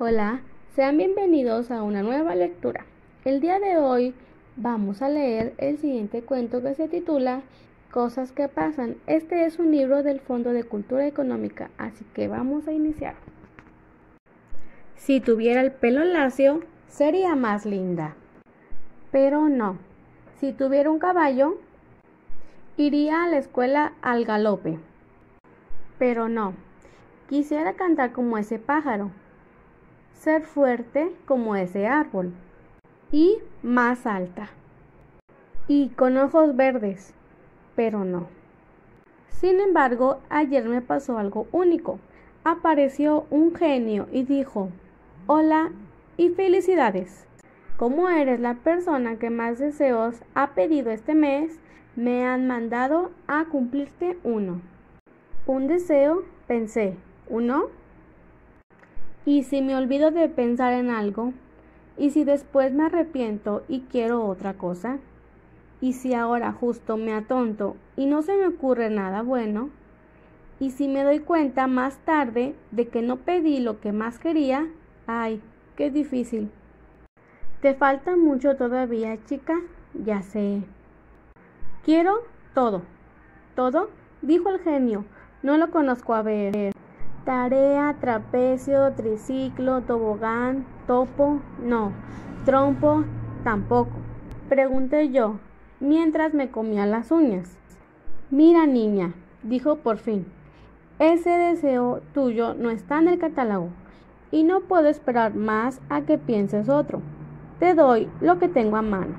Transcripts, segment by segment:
Hola, sean bienvenidos a una nueva lectura. El día de hoy vamos a leer el siguiente cuento que se titula Cosas que pasan. Este es un libro del Fondo de Cultura Económica, así que vamos a iniciar. Si tuviera el pelo lacio, sería más linda. Pero no. Si tuviera un caballo, iría a la escuela al galope. Pero no. Quisiera cantar como ese pájaro ser fuerte como ese árbol y más alta y con ojos verdes, pero no. Sin embargo, ayer me pasó algo único. Apareció un genio y dijo, hola y felicidades. Como eres la persona que más deseos ha pedido este mes, me han mandado a cumplirte uno. Un deseo, pensé, ¿uno? ¿Y si me olvido de pensar en algo? ¿Y si después me arrepiento y quiero otra cosa? ¿Y si ahora justo me atonto y no se me ocurre nada bueno? ¿Y si me doy cuenta más tarde de que no pedí lo que más quería? Ay, qué difícil. ¿Te falta mucho todavía, chica? Ya sé. Quiero todo. ¿Todo? Dijo el genio. No lo conozco a ver. Tarea, trapecio, triciclo, tobogán, topo, no. Trompo, tampoco. Pregunté yo, mientras me comía las uñas. Mira, niña, dijo por fin, ese deseo tuyo no está en el catálogo y no puedo esperar más a que pienses otro. Te doy lo que tengo a mano.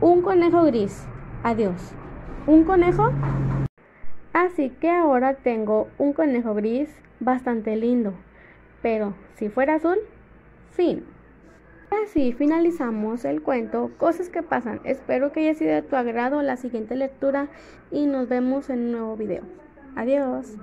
Un conejo gris. Adiós. ¿Un conejo? Así que ahora tengo un conejo gris bastante lindo. Pero si fuera azul, fin. Así finalizamos el cuento Cosas que pasan. Espero que haya sido de tu agrado la siguiente lectura y nos vemos en un nuevo video. Adiós.